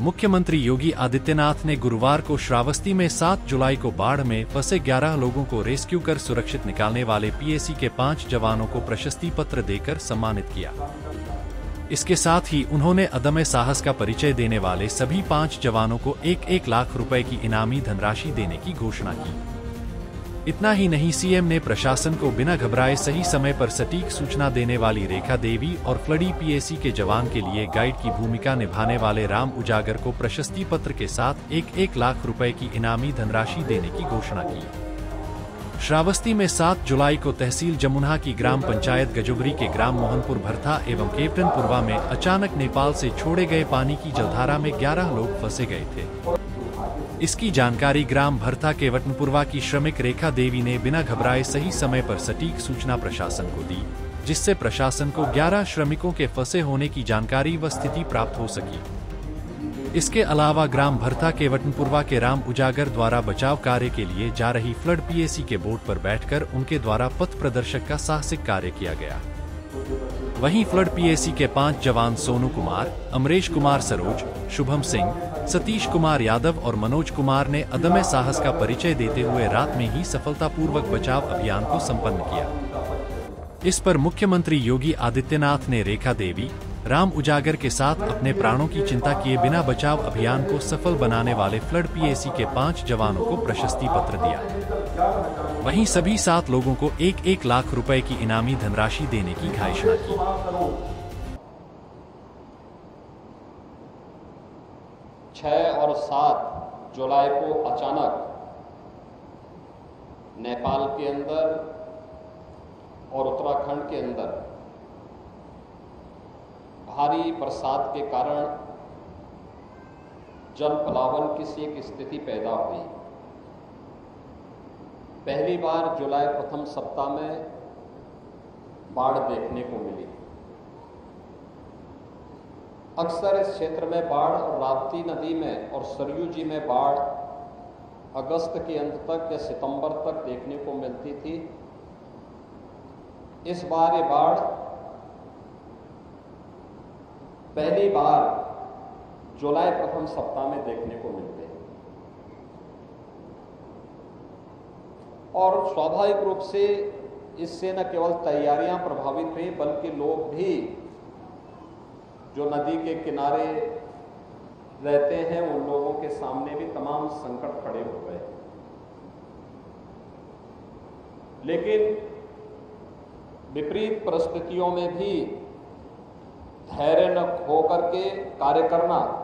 मुख्यमंत्री योगी आदित्यनाथ ने गुरुवार को श्रावस्ती में 7 जुलाई को बाढ़ में फंसे 11 लोगों को रेस्क्यू कर सुरक्षित निकालने वाले पीएसी के पाँच जवानों को प्रशस्ति पत्र देकर सम्मानित किया। इसके साथ ही उन्होंने अदम्य साहस का परिचय देने वाले सभी पाँच जवानों को एक एक लाख रुपए की इनामी धनराशि देने की घोषणा की। इतना ही नहीं सीएम ने प्रशासन को बिना घबराए सही समय पर सटीक सूचना देने वाली रेखा देवी और फ्लडी पीएसी के जवान के लिए गाइड की भूमिका निभाने वाले राम उजागर को प्रशस्ति पत्र के साथ एक एक लाख रुपए की इनामी धनराशि देने की घोषणा की। श्रावस्ती में 7 जुलाई को तहसील जमुना की ग्राम पंचायत गजुबरी के ग्राम मोहनपुर भरथा एवं केपटनपुरवा में अचानक नेपाल से छोड़े गए पानी की जलधारा में 11 लोग फंसे गए थे। इसकी जानकारी ग्राम भरता के वटनपुरवा की श्रमिक रेखा देवी ने बिना घबराए सही समय पर सटीक सूचना प्रशासन को दी, जिससे प्रशासन को 11 श्रमिकों के फंसे होने की जानकारी व स्थिति प्राप्त हो सकी। इसके अलावा ग्राम भरता के वटनपुरवा के राम उजागर द्वारा बचाव कार्य के लिए जा रही फ्लड पीएसी के बोट पर बैठकर उनके द्वारा पथ प्रदर्शक का साहसिक कार्य किया गया। वहीं फ्लड पीएसी के पाँच जवान सोनू कुमार, अमरेश कुमार सरोज, शुभम सिंह सतीश कुमार यादव और मनोज कुमार ने अदम्य साहस का परिचय देते हुए रात में ही सफलतापूर्वक बचाव अभियान को संपन्न किया। इस पर मुख्यमंत्री योगी आदित्यनाथ ने रेखा देवी, राम उजागर के साथ अपने प्राणों की चिंता किए बिना बचाव अभियान को सफल बनाने वाले फ्लड पीएसी के पाँच जवानों को प्रशस्ति पत्र दिया। वहीं सभी सात लोगों को एक एक लाख रुपए की इनामी धनराशि देने की घोषणा की। छह और सात जुलाई को अचानक नेपाल के अंदर और उत्तराखंड के अंदर भारी बरसात के कारण जल प्लावन की सी एक स्थिति पैदा हुई। पहली बार जुलाई प्रथम सप्ताह में बाढ़ देखने को मिली। अक्सर इस क्षेत्र में बाढ़ और राप्ती नदी में और सरयू जी में बाढ़ अगस्त के अंत तक या सितंबर तक देखने को मिलती थी। इस बार ये बाढ़ पहली बार जुलाई प्रथम सप्ताह में देखने को मिलते हैं। और स्वाभाविक रूप से इससे न केवल तैयारियाँ प्रभावित हुई, बल्कि लोग भी जो नदी के किनारे रहते हैं, उन लोगों के सामने भी तमाम संकट खड़े हो गए। लेकिन विपरीत परिस्थितियों में भी धैर्य न खो करके कार्य करना,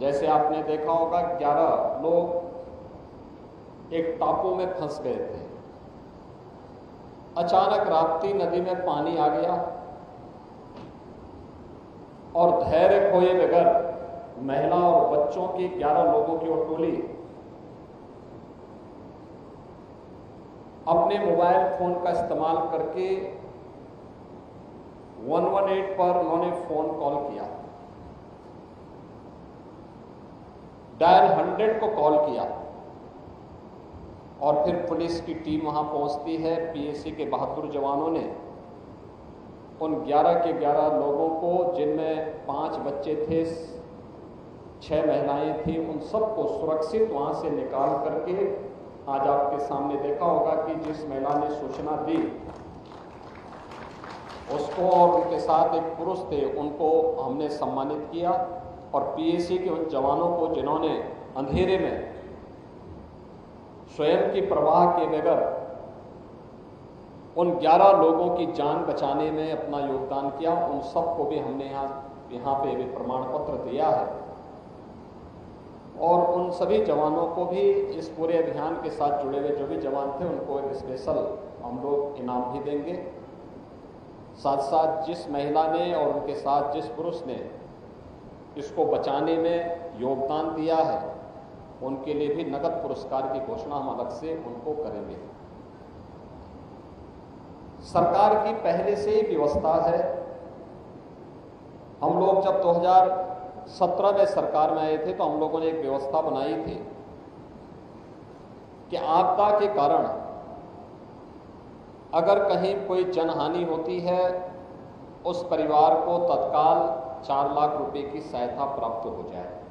जैसे आपने देखा होगा, ग्यारह लोग एक टापू में फंस गए थे। अचानक राप्ती नदी में पानी आ गया। और धैर्य खोए बगैर महिला और बच्चों की 11 लोगों की टोली। अपने मोबाइल फ़ोन का इस्तेमाल करके 118 पर उन्होंने फ़ोन कॉल किया। डायल 100 को कॉल किया। और फिर पुलिस की टीम वहाँ पहुँचती है, पीएसी के बहादुर जवानों ने। उन 11 के 11 लोगों को, जिनमें पाँच बच्चे थे, छह महिलाएँ थी, उन सबको सुरक्षित वहाँ से निकाल करके आज आपके सामने देखा होगा कि जिस महिला ने सूचना दी, उसको और उनके साथ एक पुरुष थे, उनको हमने सम्मानित किया और पीएसी के उन जवानों को जिन्होंने अंधेरे में स्वयं की प्रवाह के बगैर उन 11 लोगों की जान बचाने में अपना योगदान किया, उन सबको भी हमने यहाँ यहाँ पे भी प्रमाण पत्र दिया है। और उन सभी जवानों को भी इस पूरे अभियान के साथ जुड़े हुए जो भी जवान थे, उनको एक स्पेशल हम लोग इनाम भी देंगे। साथ साथ जिस महिला ने और उनके साथ जिस पुरुष ने इसको बचाने में योगदान दिया है, उनके लिए भी नगद पुरस्कार की घोषणा हम अलग से उनको करेंगे। सरकार की पहले से ही व्यवस्था है। हम लोग जब 2017 में सरकार में आए थे तो हम लोगों ने एक व्यवस्था बनाई थी कि आपदा के कारण अगर कहीं कोई जनहानि होती है, उस परिवार को तत्काल चार लाख रुपए की सहायता प्राप्त हो जाए।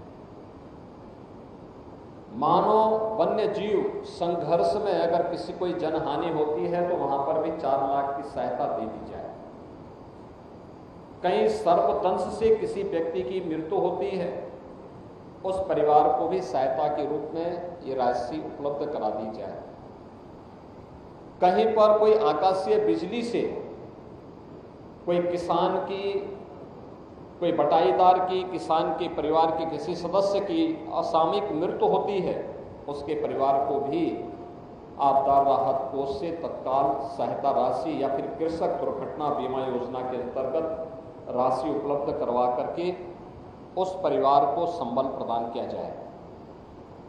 मानो वन्य जीव संघर्ष में अगर किसी कोई जनहानि होती है तो वहाँ पर भी चार लाख की सहायता दे दी जाए। कहीं सर्पदंश से किसी व्यक्ति की मृत्यु होती है, उस परिवार को भी सहायता के रूप में ये राशि उपलब्ध करा दी जाए। कहीं पर कोई आकाशीय बिजली से कोई किसान की कोई बटाईदार की, किसान के, परिवार के किसी सदस्य की असामयिक मृत्यु होती है, उसके परिवार को भी आपदा राहत कोष से तत्काल सहायता राशि या फिर कृषक दुर्घटना बीमा योजना के अंतर्गत राशि उपलब्ध करवा करके उस परिवार को संबल प्रदान किया जाए।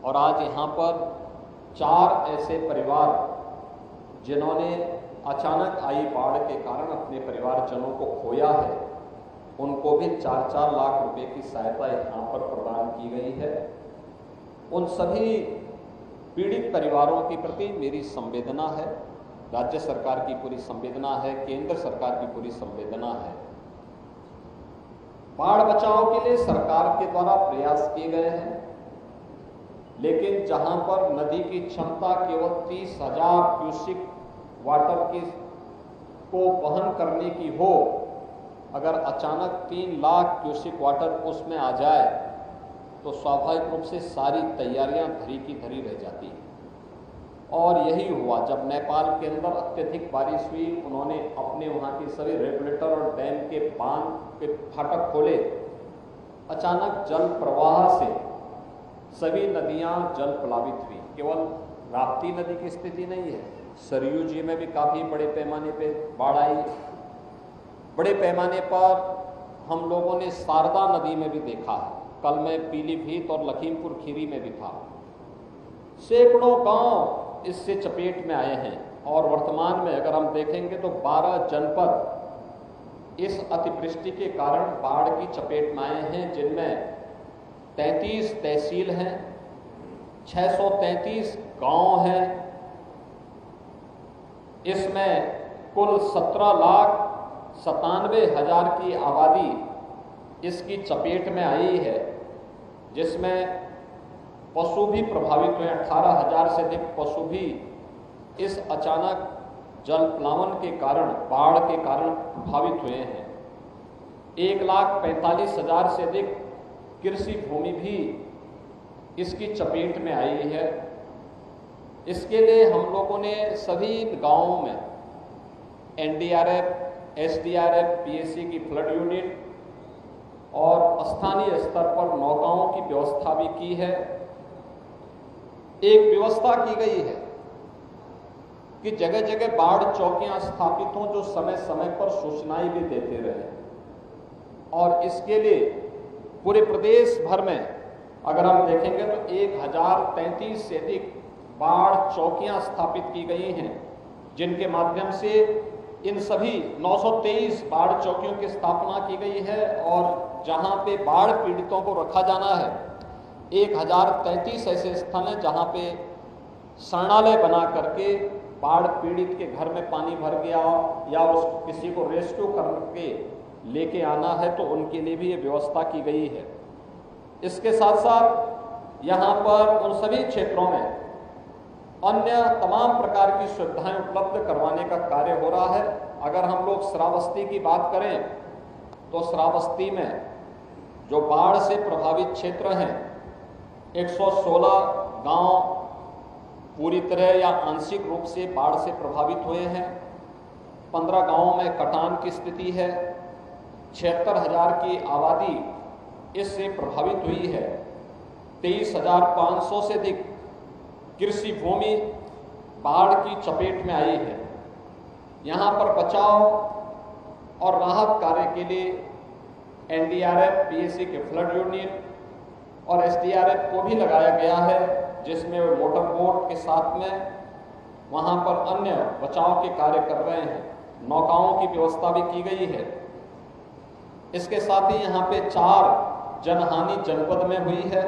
और आज यहाँ पर चार ऐसे परिवार जिन्होंने अचानक आई बाढ़ के कारण अपने परिवारजनों को खोया है उनको भी चार चार लाख रुपए की सहायता यहाँ पर प्रदान की गई है। उन सभी पीड़ित परिवारों के प्रति मेरी संवेदना है। राज्य सरकार की पूरी संवेदना है, केंद्र सरकार की पूरी संवेदना है। बाढ़ बचाव के लिए सरकार के द्वारा प्रयास किए गए हैं, लेकिन जहाँ पर नदी की क्षमता केवल तीस हज़ार क्यूसिक वाटर की को वहन करने की हो अगर अचानक तीन लाख क्यूसिक वाटर उसमें आ जाए तो स्वाभाविक रूप से सारी तैयारियाँ धरी की धरी रह जाती हैं। और यही हुआ, जब नेपाल के अंदर अत्यधिक बारिश हुई, उन्होंने अपने वहाँ के सभी रेगुलेटर और डैम के बाँध के फाटक खोले। अचानक जल प्रवाह से सभी नदियाँ जल प्लावित हुई। केवल राप्ती नदी की स्थिति नहीं है, सरयू जी में भी काफ़ी बड़े पैमाने पे बाढ़ आई बड़े पैमाने पर हम लोगों ने शारदा नदी में भी देखा है। कल मैं पीलीभीत और लखीमपुर खीरी में भी था। सैकड़ों गाँव इससे चपेट में आए हैं और वर्तमान में अगर हम देखेंगे तो 12 जनपद इस अतिवृष्टि के कारण बाढ़ की चपेट में आए हैं, जिनमें 33 तहसील हैं 633 गाँव हैं। इसमें कुल 17 लाख सतानवे हज़ार की आबादी इसकी चपेट में आई है, जिसमें पशु भी प्रभावित हुए। अठारह हज़ार से अधिक पशु भी इस अचानक जल प्लावन के कारण, बाढ़ के कारण प्रभावित हुए हैं। एक लाख पैंतालीस हज़ार से अधिक कृषि भूमि भी इसकी चपेट में आई है। इसके लिए हम लोगों ने सभी गाँवों में एनडीआरएफ एसडीआरएफ, पीएससी की फ्लड यूनिट और स्थानीय स्तर पर नौकाओं की व्यवस्था भी की है। एक व्यवस्था की गई है कि जगह जगह बाढ़ चौकियाँ स्थापित हों जो समय समय पर सूचनाएँ भी देते रहे। और इसके लिए पूरे प्रदेश भर में अगर हम देखेंगे तो एक हज़ार तैंतीस से अधिक बाढ़ चौकियाँ स्थापित की गई हैं, जिनके माध्यम से इन सभी 923 बाढ़ चौकियों की स्थापना की गई है और जहाँ पे बाढ़ पीड़ितों को रखा जाना है, एक हज़ार तैंतीस ऐसे स्थल हैं जहाँ पे शरणालय बना करके बाढ़ पीड़ित के घर में पानी भर गया या उस किसी को रेस्क्यू करके लेके आना है तो उनके लिए भी ये व्यवस्था की गई है। इसके साथ साथ यहाँ पर उन सभी क्षेत्रों में अन्य तमाम प्रकार की सुविधाएँ उपलब्ध करवाने का कार्य हो रहा है। अगर हम लोग श्रावस्ती की बात करें तो श्रावस्ती में जो बाढ़ से प्रभावित क्षेत्र हैं 116 गाँव पूरी तरह या आंशिक रूप से बाढ़ से प्रभावित हुए हैं। 15 गाँवों में कटान की स्थिति है। छिहत्तर हज़ार की आबादी इससे प्रभावित हुई है। तेईस हज़ार पाँच सौ से अधिक कृषि भूमि बाढ़ की चपेट में आई है। यहाँ पर बचाव और राहत कार्य के लिए एनडीआरएफ पीएससी के फ्लड यूनिट और एसडीआरएफ को भी लगाया गया है, जिसमें वो मोटर बोट के साथ में वहाँ पर अन्य बचाव के कार्य कर रहे हैं। नौकाओं की व्यवस्था भी की गई है। इसके साथ ही यहाँ पे चार जनहानि जनपद में हुई है।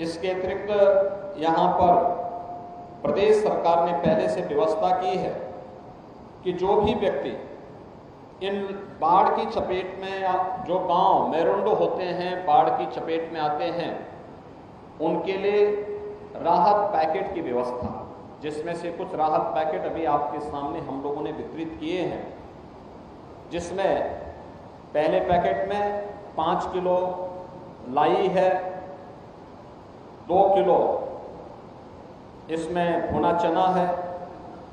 इसके अतिरिक्त यहाँ पर प्रदेश सरकार ने पहले से व्यवस्था की है कि जो भी व्यक्ति इन बाढ़ की चपेट में या जो गाँव मेरुंडो होते हैं, बाढ़ की चपेट में आते हैं, उनके लिए राहत पैकेट की व्यवस्था, जिसमें से कुछ राहत पैकेट अभी आपके सामने हम लोगों ने वितरित किए हैं, जिसमें पहले पैकेट में पाँच किलो लाई है, दो किलो इसमें भुना चना है,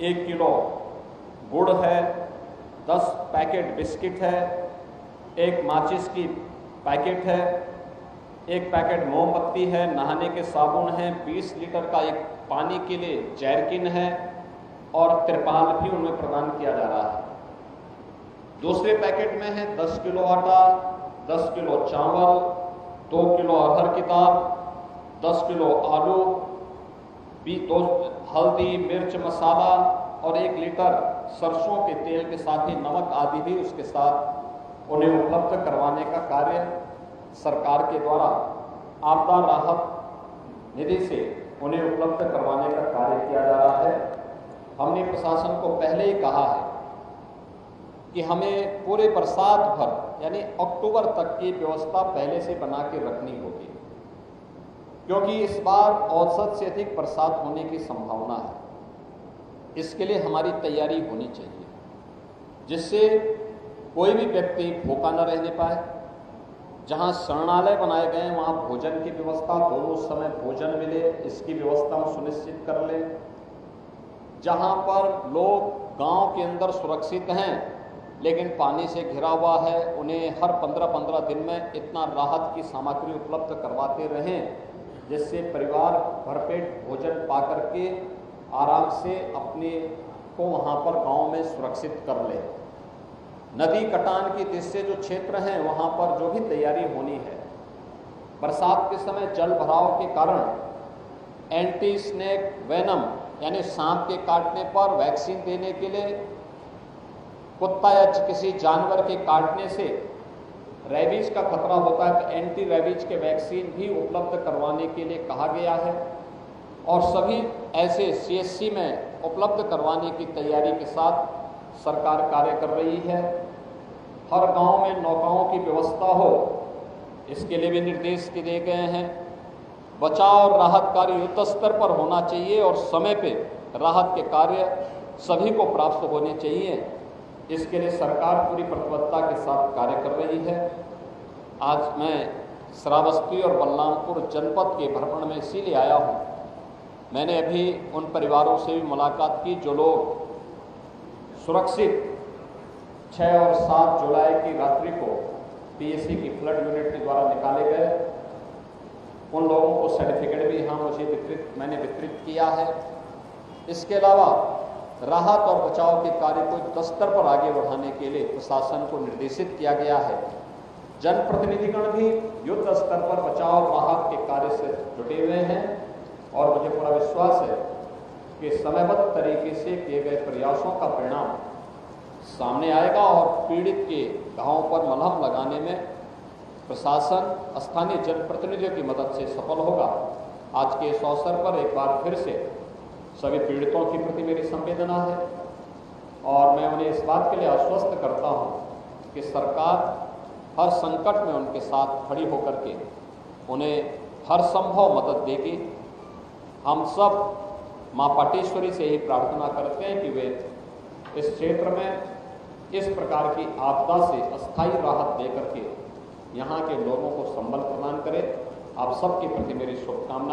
एक किलो गुड़ है, दस पैकेट बिस्किट है, एक माचिस की पैकेट है, एक पैकेट मोमबत्ती है, नहाने के साबुन है 20 लीटर का एक पानी के लिए जैरकिन है और त्रिपाल भी उनमें प्रदान किया जा रहा है। दूसरे पैकेट में है 10 किलो आटा 10 किलो चावल, दो किलो अरहर किताब दाल दस किलो आलू भी दो हल्दी, मिर्च, मसाला और एक लीटर सरसों के तेल के साथ ही नमक आदि भी उसके साथ उन्हें उपलब्ध करवाने का कार्य सरकार के द्वारा आपदा राहत निधि से उन्हें उपलब्ध करवाने का कार्य किया जा रहा है। हमने प्रशासन को पहले ही कहा है कि हमें पूरे बरसात भर, यानी अक्टूबर तक की व्यवस्था पहले से बना के रखनी होगी। क्योंकि इस बार औसत से अधिक बरसात होने की संभावना है। इसके लिए हमारी तैयारी होनी चाहिए, जिससे कोई भी व्यक्ति भूखा न रहने पाए। जहाँ शरणालय बनाए गए हैं, वहाँ भोजन की व्यवस्था, दोनों समय भोजन मिले, इसकी व्यवस्था हम सुनिश्चित कर लें। जहाँ पर लोग गाँव के अंदर सुरक्षित हैं, लेकिन पानी से घिरा हुआ है, उन्हें हर पंद्रह पंद्रह दिन में इतना राहत की सामग्री उपलब्ध करवाते रहें। जिससे परिवार भरपेट भोजन पा करके आराम से अपने को वहाँ पर गाँव में सुरक्षित कर ले। नदी कटान की दृष्टि जो क्षेत्र हैं, वहाँ पर जो भी तैयारी होनी है। बरसात के समय जल भराव के कारण एंटी स्नेक वेनम यानी सांप के काटने पर वैक्सीन देने के लिए कुत्ता या किसी जानवर के काटने से रेबीज का खतरा होता है तो एंटी रेबीज के वैक्सीन भी उपलब्ध करवाने के लिए कहा गया है। और सभी ऐसे सीएससी में उपलब्ध करवाने की तैयारी के साथ सरकार कार्य कर रही है। हर गाँव में नौकाओं की व्यवस्था हो, इसके लिए भी निर्देश दिए गए हैं। बचाव और राहत कार्य युद्ध स्तर पर होना चाहिए और समय पे राहत के कार्य सभी को प्राप्त होने चाहिए। इसके लिए सरकार पूरी प्रतिबद्धता के साथ कार्य कर रही है। आज मैं श्रावस्ती और बलरामपुर जनपद के भ्रमण में इसीलिए आया हूँ। मैंने अभी उन परिवारों से भी मुलाकात की जो लोग सुरक्षित 6 और 7 जुलाई की रात्रि को पीएससी की फ्लड यूनिट के द्वारा निकाले गए। उन लोगों को सर्टिफिकेट भी यहाँ मुझे वितरित, मैंने वितरित किया है। इसके अलावा राहत और बचाव के कार्य को दस्तर पर आगे बढ़ाने के लिए प्रशासन को निर्देशित किया गया है। जनप्रतिनिधिगण भी युद्ध स्तर पर बचाव राहत के कार्य से जुटे हुए हैं और मुझे पूरा विश्वास है कि समयबद्ध तरीके से किए गए प्रयासों का परिणाम सामने आएगा और पीड़ित के घावों पर मलहम लगाने में प्रशासन, स्थानीय जनप्रतिनिधियों की मदद से सफल होगा। आज के इस अवसर पर एक बार फिर से सभी पीड़ितों के प्रति मेरी संवेदना है। और मैं उन्हें इस बात के लिए आश्वस्त करता हूँ कि सरकार हर संकट में उनके साथ खड़ी होकर के उन्हें हर संभव मदद देगी। हम सब माँ पाटेश्वरी से ही प्रार्थना करते हैं कि वे इस क्षेत्र में इस प्रकार की आपदा से अस्थायी राहत दे करके यहाँ के लोगों को संबल प्रदान करें। आप सबके प्रति मेरी शुभकामनाएँ।